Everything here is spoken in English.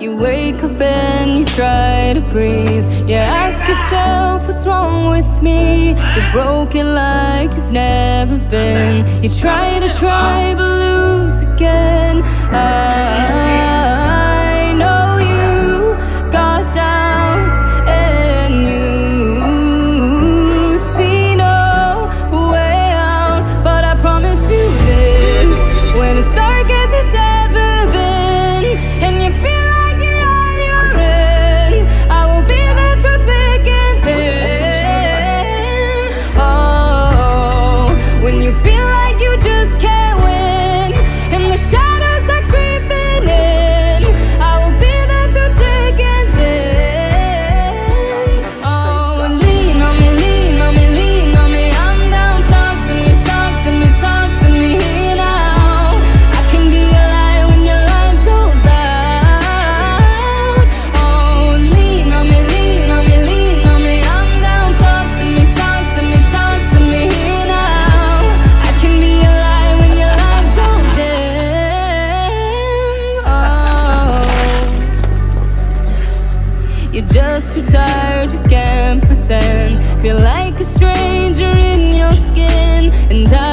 You wake up and you try to breathe. You ask yourself what's wrong with me? You're broken like you've never been. You try to try but lose again. feel a stranger in your skin and I